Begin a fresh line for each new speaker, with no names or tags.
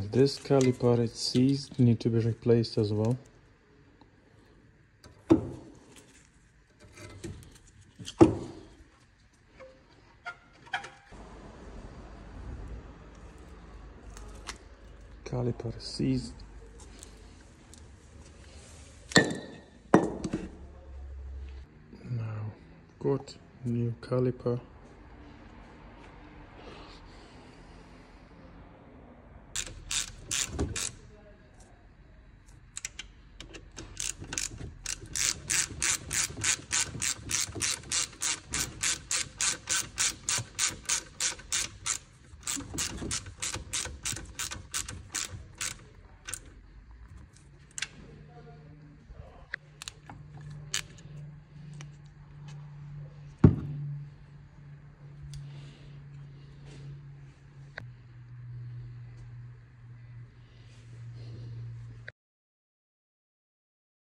Now this caliper it seized, need to be replaced as well. Caliper seized. Now got new caliper